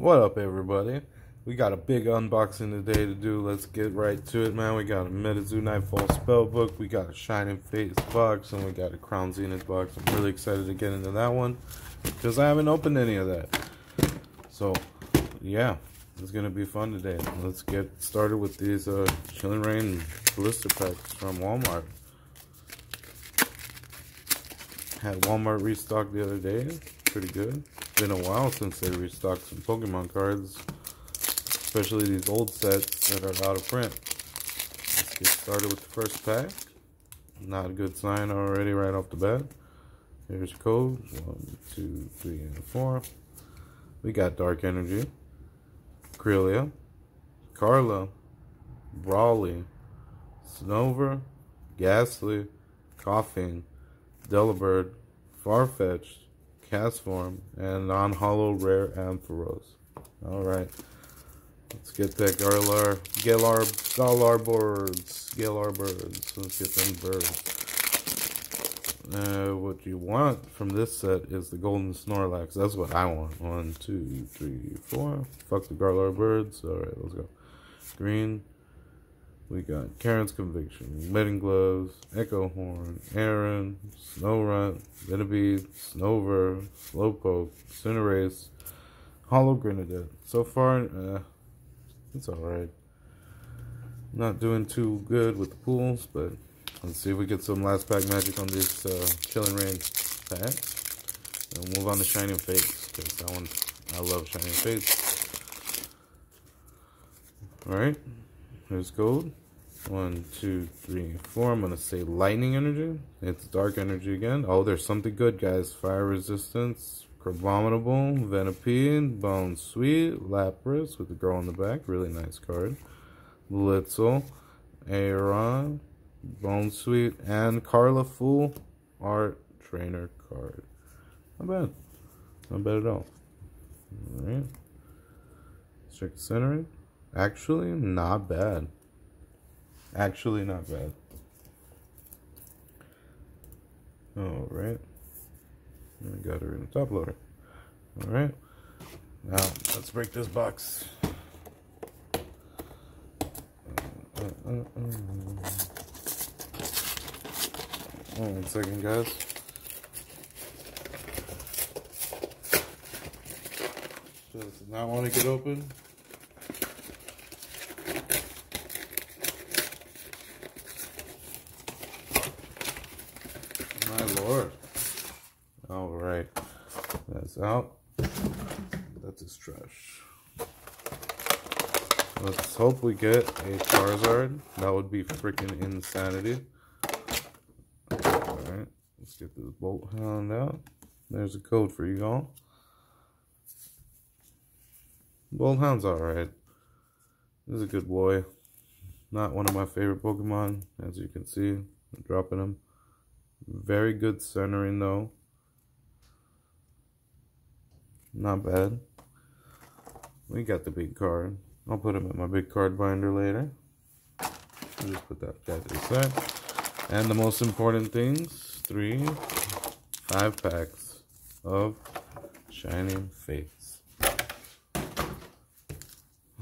What up, everybody? We got a big unboxing today to do. Let's get right to it, man. We got a Metazoo Nightfall Spellbook, we got a Shining Fates box, and we got a Crown Zenith box. I'm really excited to get into that one because I haven't opened any of that. So, yeah, it's gonna be fun today. Let's get started with these uh, Chilling Reign blister packs from Walmart. Had Walmart restock the other day. Pretty good been a while since they restocked some Pokemon cards, especially these old sets that are out of print. Let's get started with the first pack. Not a good sign already right off the bat. Here's code one, two, three, and four. We got Dark Energy, Kirlia, Klara, Brawly, Snover, Gastly, Koffing, Delibird, Farfetch'd, Castform, and non-hollow rare Ampharos. Alright. Let's get that Garlar, Galar, Galar boards. Galar birds. Let's get them birds. Uh, what you want from this set is the Golden Snorlax. That's what I want. One, two, three, four. Fuck the Garlar birds. Alright, let's go. Green, we got Karen's Conviction, Metal Gloves, Echo Horn, Aron, Snorunt, Venipede, Snover, Slowpoke, Cinderace, Hollow Grenadette. So far, uh, it's alright. Not doing too good with the pools, but let's see if we get some last pack magic on this uh, Chilling Reign pack. And we'll move on to Shining Fates, because that one, I love Shining Fates. Alright. There's gold. One, two, three, four. I'm going to say lightning energy. It's dark energy again. Oh, there's something good, guys. Fire resistance, Crabominable, Venipede, Bone Sweet, Lapras with the girl on the back. Really nice card. Blitzle, Aron, Bone Sweet, and Klara Fool, Art Trainer card. Not bad. Not bad at all. Alright. Check the centering. Actually, not bad. Actually, not bad. Alright. I got her in the top loader. Alright. Now, let's break this box. Uh, uh, uh, one second, guys. Does not want to get open. Lord. Alright. That's out. That's his trash. Let's hope we get a Charizard. That would be freaking insanity. Alright. Let's get this Boltund out. There's a code for you all. Boltund's alright. This is a good boy. Not one of my favorite Pokemon, as you can see. I'm dropping him. Very good centering though. Not bad. We got the big card. I'll put him in my big card binder later. I'll just put that guy to the side. And the most important things, three, five packs of Shining Fates.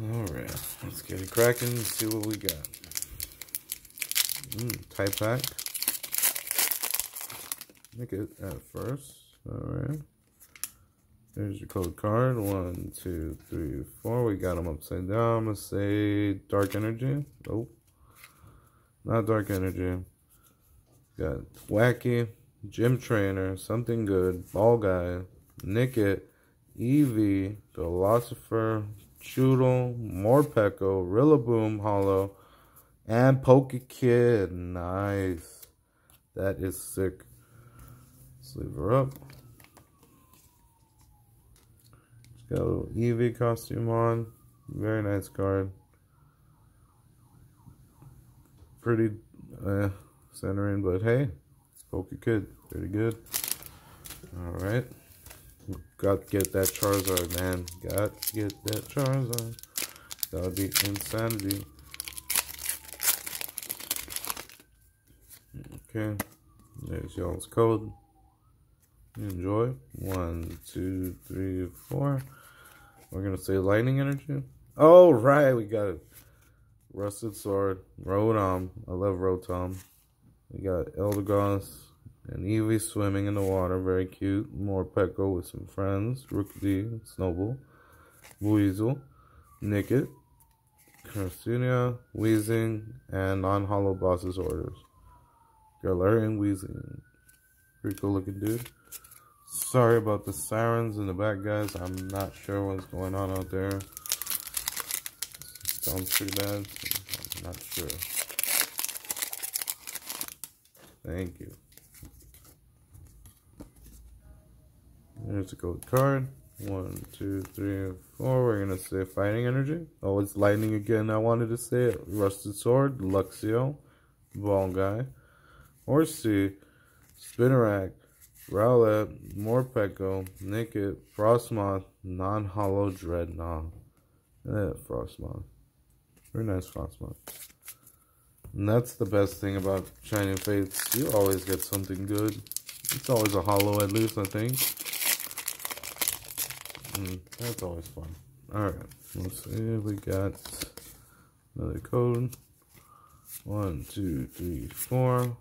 Alright, let's get it cracking and see what we got. Mm, pack. Make it at first. Alright. There's your code card. One, two, three, four. We got them upside down. I'm going to say Dark Energy. Oh. Not Dark Energy. Got Wacky, Gym Trainer, Something Good, Ball Guy, Nickit, Eevee, Philosopher, Choodle, Morpeko, Rillaboom Hollow, and Pokekid. Nice. That is sick. Let's leave her up. She's got a little Eevee costume on. Very nice card. Pretty uh, centering, but hey, it's Pokekid. Pretty good. Alright. Got to get that Charizard, man. Got to get that Charizard. That would be insanity. Okay. There's y'all's code. Enjoy. One, two, three, four. We're gonna say lightning energy. Oh right, we got it. Rusted sword, Rotom. I love Rotom. We got Eldegoss and Eevee swimming in the water, very cute. Morpeko with some friends. Rookidee, Snowball, Weasel, Nickit, Carcinia, Weezing, and non-hollow bosses orders. Galarian Weezing. Pretty cool looking dude. Sorry about the sirens in the back, guys. I'm not sure what's going on out there. Sounds pretty bad. I'm not sure. Thank you. There's a gold card. One, two, three, four. We're gonna say fighting energy. Oh, it's lightning again. I wanted to say it. Rusted sword, Luxio, ball guy, Horsea, Spinarak, Rowlet, Morpeko, Nickit, Frosmoth, non-hollow Dreadnought. Yeah, Frosmoth. Very nice Frosmoth. And that's the best thing about Shining Fates. You always get something good. It's always a hollow at least, I think. Mm, that's always fun. Alright, let's see we got another code. One, two, three, four.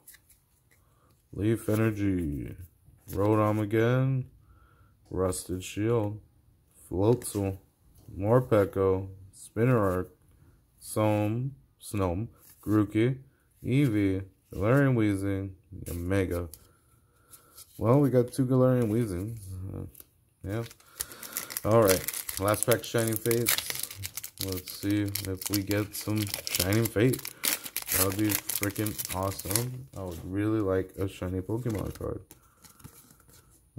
Leaf Energy. Rotom again. Rusted Shield. Floatzel. Morpeko. Spinarak. Soam. Snom. Grookey. Eevee. Galarian Weezing. Omega. Well, we got two Galarian Weezing. Uh, yeah. Alright. Last pack Shining Fates. Let's see if we get some Shining Fate. That would be freaking awesome. I would really like a shiny Pokemon card.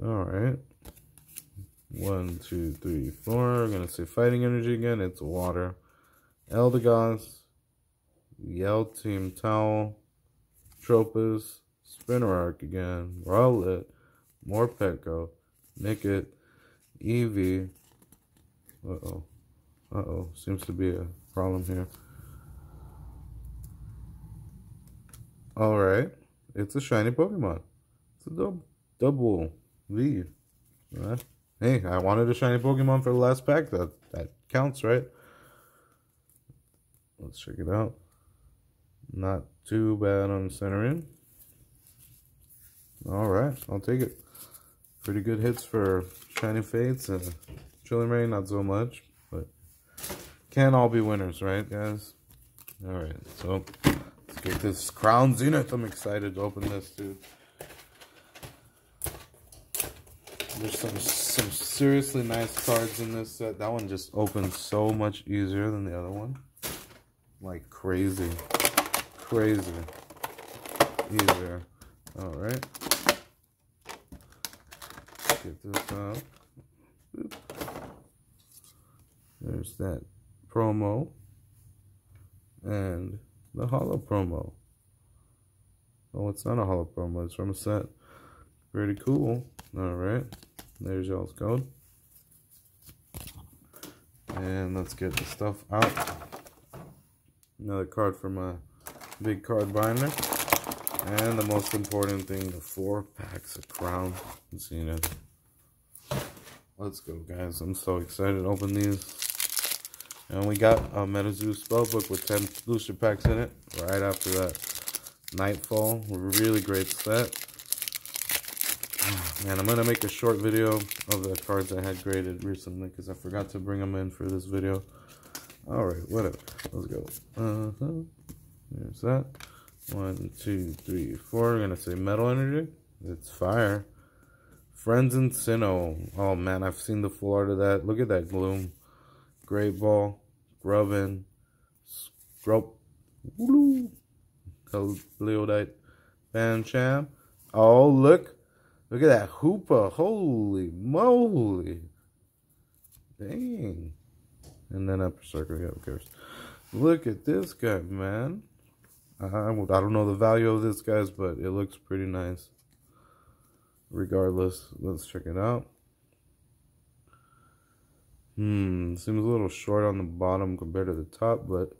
Alright. One, two, three, four. We're going to say Fighting Energy again. It's water. Eldegoss. Yell Team Towel. Tropius. Spinarak again. Rowlet. Morpeko. Nickit. Eevee. Uh-oh. Uh-oh. Seems to be a problem here. Alright. It's a shiny Pokemon. It's a dub double V. Right? Hey, I wanted a shiny Pokemon for the last pack. That that counts, right? Let's check it out. Not too bad on centering. Alright, I'll take it. Pretty good hits for Shiny Fates. and Chilling Reign, not so much. But can't all be winners, right, guys? Alright, so let's get this Crown Zenith. I'm excited to open this, dude. There's some some seriously nice cards in this set. That one just opens so much easier than the other one. Like crazy. Crazy. Easier. Alright. Get this out. Boop. There's that promo. And the hollow promo. Oh, it's not a hollow promo. It's from a set. Pretty cool. Alright. There's y'all's code. And let's get the stuff out. Another card from my big card binder. And the most important thing, the four packs of Crown Zenith. Let's go, guys. I'm so excited to open these. And we got a MetaZoo spellbook with 10 booster packs in it right after that. Nightfall, really great set. Man, I'm going to make a short video of the cards I had graded recently because I forgot to bring them in for this video. Alright, whatever. Let's go. Uh-huh. There's that. One, two, three, four. I'm going to say Metal Energy. It's fire. Friends and Sinnoh. Oh, man, I've seen the full art of that. Look at that Gloom. Great Ball. Grubbin. Scrope. Woo! Leodite. Bancham. Oh, look. Look at that Hoopa. Holy moly. Dang. And then upper circle. Yeah, of course. Look at this guy, man. I, I don't know the value of this, guys, but it looks pretty nice. Regardless, let's check it out. Hmm, seems a little short on the bottom compared to the top, but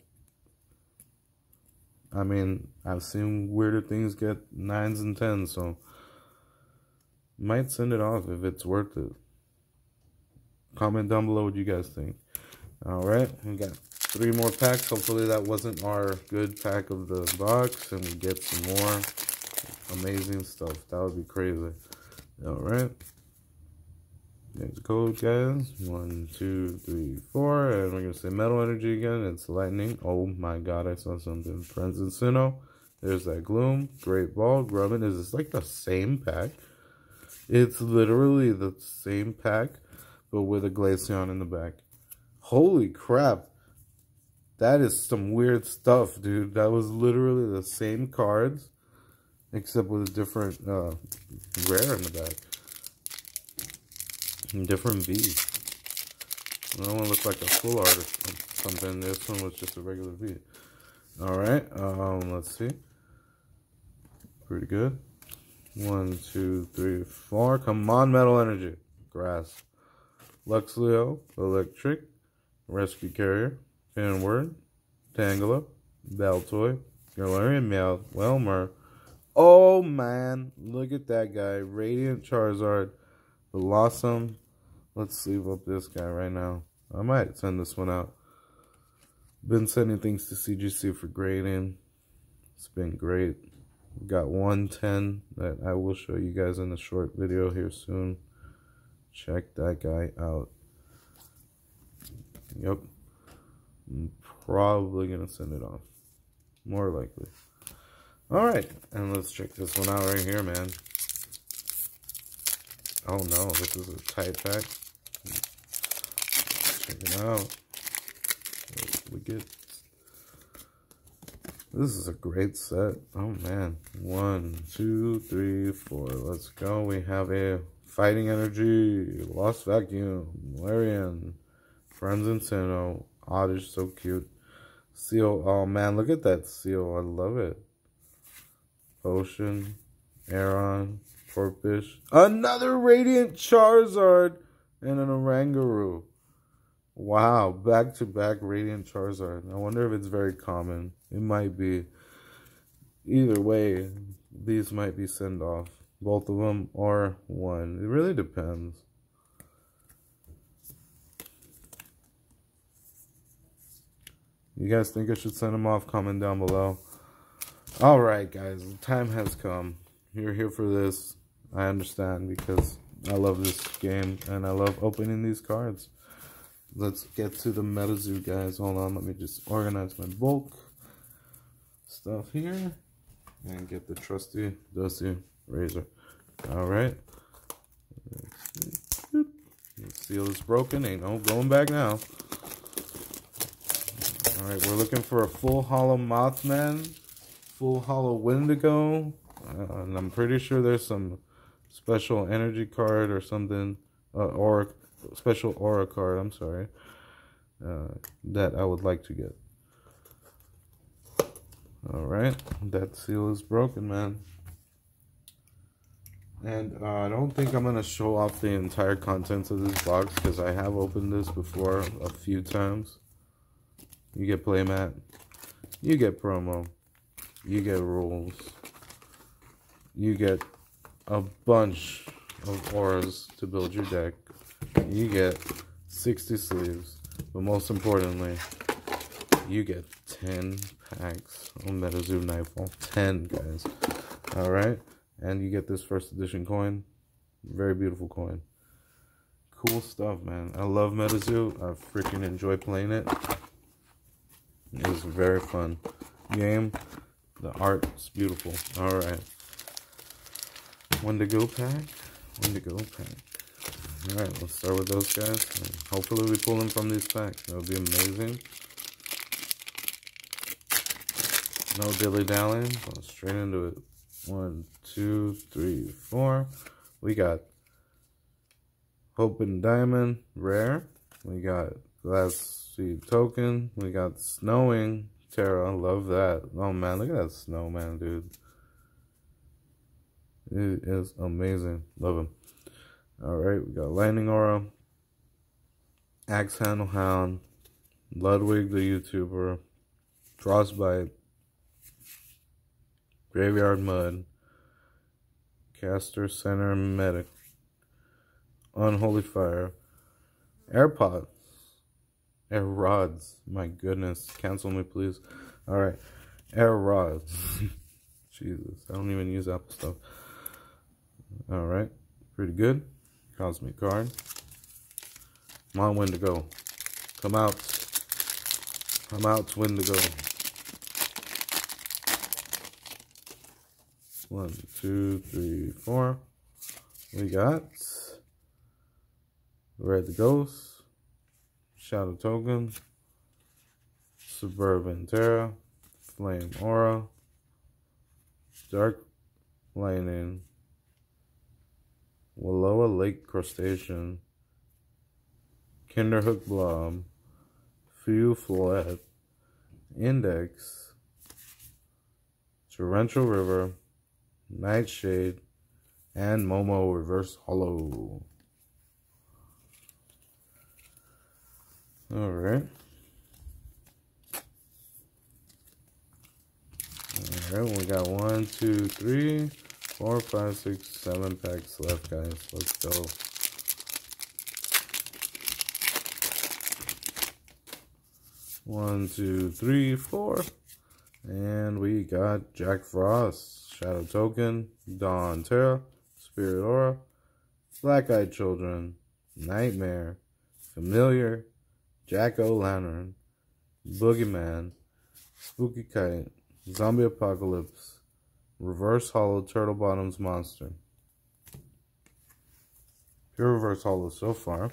I mean, I've seen weirder things get nines and tens, so might send it off if it's worth it. Comment down below what you guys think. All right, we got three more packs. Hopefully that wasn't our good pack of the box, and we get some more amazing stuff. That would be crazy. All right. The code, guys. One, two, three, four. And we're going to say Metal Energy again. It's Lightning. Oh my god, I saw something. Friends and Sinnoh. There's that Gloom. Great Ball. Grubbin. Is this like the same pack? It's literally the same pack, but with a Glaceon in the back. Holy crap. That is some weird stuff, dude. That was literally the same cards, except with a different uh, rare in the back. different beads. That one looks like a full art or something. This one was just a regular V. Alright, um, let's see. Pretty good. One, two, three, four. Come on, Metal Energy. Grass. Luxio, Electric, Rescue Carrier, Fanword, Tangela, Baltoy, Galarian Meow, Welmer. Oh man, look at that guy. Radiant Charizard, Blossom. Let's sleeve up this guy right now. I might send this one out. Been sending things to CGC for grading. It's been great. Got 110 that I will show you guys in a short video here soon. Check that guy out. Yep. I'm probably going to send it off. More likely. Alright, and let's check this one out right here, man. Oh no, this is a tight pack. Check it out. We get this is a great set. Oh man. One, two, three, four. Let's go. We have a Fighting Energy, Lost Vacuum, Larian, Friends and Sinnoh, Oddish, so cute. Seal, oh man, look at that seal. I love it. Ocean, Aron, Corpus. Another Radiant Charizard and an Oranguru. Wow, back to back Radiant Charizard. I wonder if it's very common. It might be. Either way, these might be send off. Both of them or one. It really depends. You guys think I should send them off? Comment down below. Alright, guys. The time has come. You're here for this. I understand because I love this game and I love opening these cards. Let's get to the MetaZoo, guys. Hold on. Let me just organize my bulk stuff here. And get the trusty dusty razor. All right. Seal is broken. Ain't no going back now. All right we're looking for a full hollow mothman full hollow wendigo. Uh, and i'm pretty sure there's some special energy card or something uh, or special aura card i'm sorry uh, that i would like to get all right, that seal is broken, man. And uh, I don't think I'm going to show off the entire contents of this box because I have opened this before a few times. You get playmat, you get promo, you get rules, you get a bunch of auras to build your deck, you get 60 sleeves, but most importantly, you get 10 packs on MetaZoo Nightfall. 10, guys. Alright. And you get this first edition coin. Very beautiful coin. Cool stuff, man. I love MetaZoo. I freaking enjoy playing it. It was very fun game. The art is beautiful. Alright. Wendigo pack. Wendigo pack. Alright, let's start with those guys. hopefully we pull them from these packs. That would be amazing. No dilly dallying. Going straight into it. One, two, three, four. We got Hope and Diamond rare. We got Glass Seed Token. We got Snowing Tera. Love that. Oh man, look at that snowman, dude. It is amazing. Love him. Alright, we got Lightning Aura. Axe Handle Hound. Ludwig the YouTuber. Frostbite. Graveyard Mud, Caster Center Medic, Unholy Fire, AirPods. Air rods. My goodness. Cancel me, please. Alright. Air rods. Jesus. I don't even use Apple stuff. Alright. Pretty good. Cosmic card. Come on, Wendigo. Come out. Come out, Wendigo. One, two, three, four. We got Red Ghost, Shadow Token, Suburban Terra, Flame Aura, Dark Lightning, Wallowa Lake Crustacean, Kinderhook Blob, Few Flat, Index, Torrential River, Nightshade, and Momo Reverse Hollow. Alright. Alright, we got one, two, three, four, five, six, seven packs left, guys. Let's go. One, two, three, four. And we got Jack Frost, Shadow Token, Dawn Terra, Spirit Aura, Black Eyed Children, Nightmare, Familiar, Jack O' Lantern, Boogeyman, Spooky Kite, Zombie Apocalypse, Reverse Hollow Turtle Bottoms Monster. Pure Reverse Hollow so far.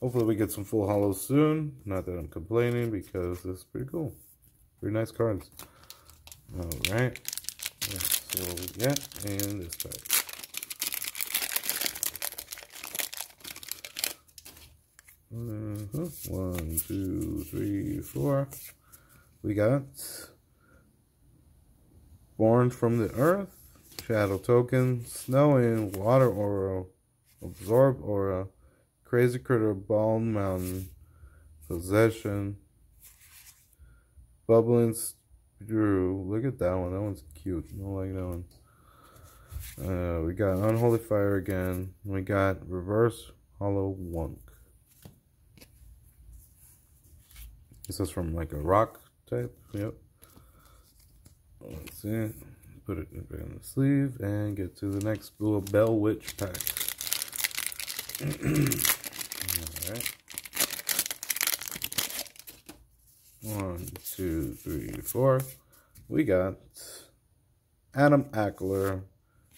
Hopefully we get some full hollows soon. Not that I'm complaining because this is pretty cool. Pretty nice cards. Alright. Let's see what we get in this pack. Uh -huh. One, two, three, four. We got Born from the Earth, Shadow Token, Snow and Water Aura, Absorb Aura, Crazy Critter, Bald Mountain, Possession, Bubbling Drew. Look at that one. That one's cute. Don't like that one. Uh, we got Unholy Fire again. We got Reverse Hollow Wunk. This is from like a rock type. Yep. Let's see. Put it in the sleeve and get to the next little Bell Witch pack. Alright. One, two, three, four. We got Adam Ackler,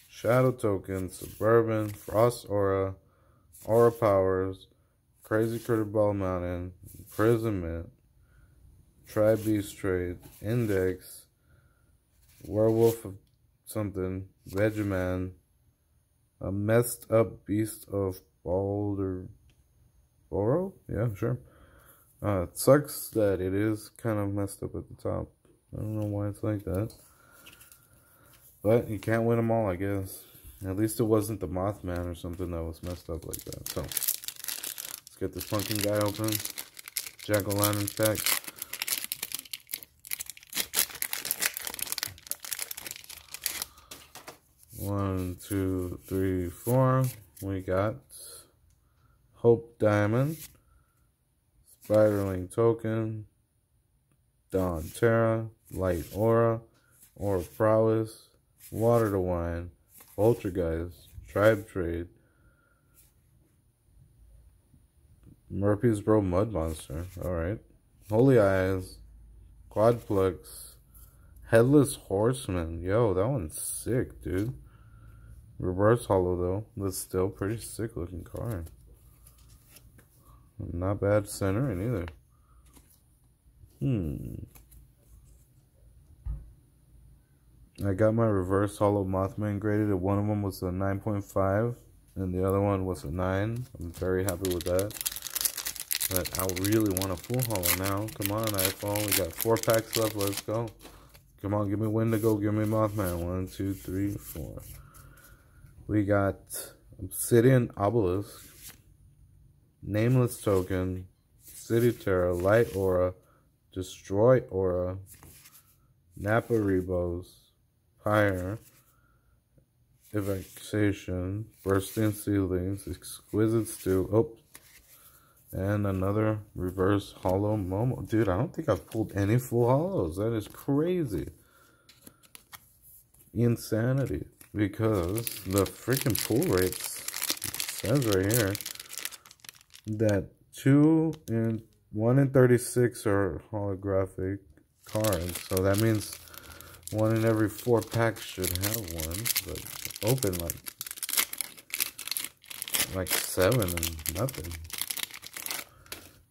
Shadow Token, Suburban, Frost Aura, Aura Powers, Crazy Critter Ball Mountain, Imprisonment, Tri Beast Trade, Index, Werewolf of something, Vegeman, a messed up beast of Balder Boro? Yeah, sure. Uh, it sucks that it is kind of messed up at the top. I don't know why it's like that. But you can't win them all, I guess. At least it wasn't the Mothman or something that was messed up like that. So, let's get this pumpkin guy open. Jack-o'-lantern. One, two, three, four. We got Hope Diamond, Spiderling Token, Dawn Terra, Light Aura, Aura Prowess, Water to Wine, Poltergeist, Tribe Trade, Murphysboro Mud Monster. Alright. Holy Eyes, Quadplex, Headless Horseman. Yo, that one's sick, dude. Reverse hollow though, but still pretty sick looking card. Not bad centering either. Hmm. I got my reverse hollow Mothman graded. One of them was a 9.5 and the other one was a 9. I'm very happy with that. But I really want a full hollow now. Come on, iPhone. We got four packs left. Let's go. Come on, give me Wendigo. Give me Mothman. One, two, three, four. We got Obsidian Obelisk, Nameless Token, City Terra, Light Aura, Destroy Aura, Napa Rebos, Pyre, Evacuation, Bursting Ceilings, Exquisite Stew, oh, And another reverse hollow Momo. Dude, I don't think I've pulled any full hollows. That is crazy. Insanity. Because the freaking pull rates says right here that two and one in 36 are holographic cards. So that means one in every four packs should have one. But open like like seven and nothing.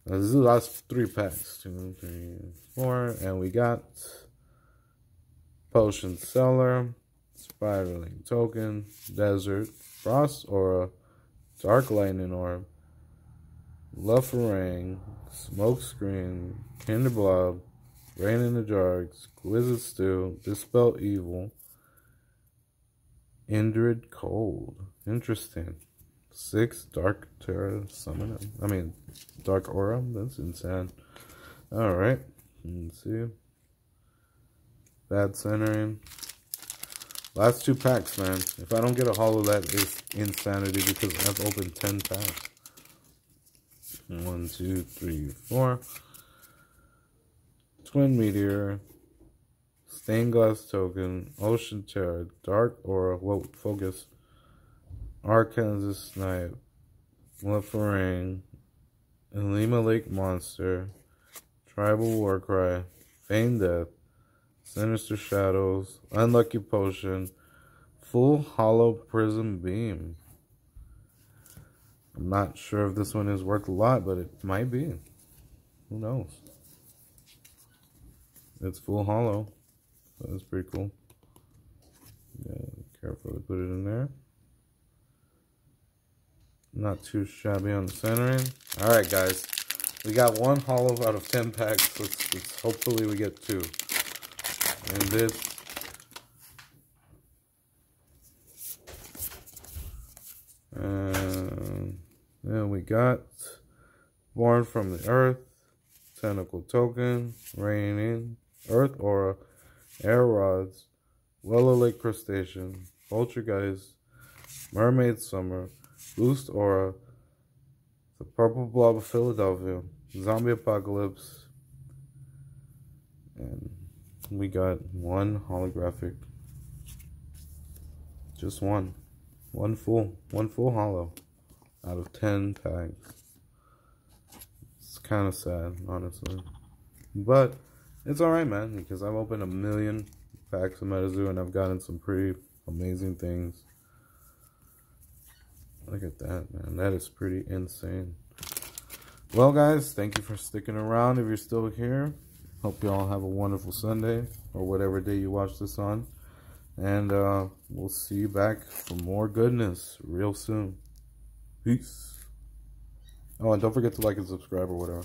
This is the last three packs. Two, three, four. And we got Potion Seller, Spiraling Token, Desert, Frost Aura, Dark Lightning Orb, Luffering, Smoke Screen, Kinder Blob, Rain in the Jar, Exquisite Stew, Dispel Evil, Indrid Cold. Interesting. Six Dark Terra Summoner. I mean, Dark Aura. That's insane. Alright. Let's see. Bad centering. Last two packs, man. If I don't get a hollow, that is insanity because I've opened 10 packs. One, two, three, four. Twin Meteor. Stained Glass Token. Ocean Terror. Dark Aura. Whoa, focus. Arkansas Snipe, Lefarang, Lima Lake Monster, Tribal Warcry, Feign Death, Sinister Shadows, Unlucky Potion, Full Hollow Prism Beam. I'm not sure if this one is worth a lot, but it might be. Who knows? It's full hollow. That's pretty cool. Carefully put it in there. Not too shabby on the centering. All right, guys. We got one hollow out of 10 packs. Let's, let's hopefully we get two. And this. And then we got Born from the Earth, Tentacle Token, Rain in, Earth Aura, Air Rods, Willow Lake Crustacean, Poltergeist, Mermaid Summer, Boost Aura, the Purple Blob of Philadelphia, Zombie Apocalypse, and we got one holographic. Just one. One full. One full hollow out of 10 packs. It's kind of sad, honestly. But it's alright, man, because I've opened a million packs of MetaZoo and I've gotten some pretty amazing things. Look at that, man. That is pretty insane. Well, guys, thank you for sticking around if you're still here. Hope you all have a wonderful Sunday or whatever day you watch this on. And uh, we'll see you back for more goodness real soon. Peace. Oh, and don't forget to like and subscribe or whatever.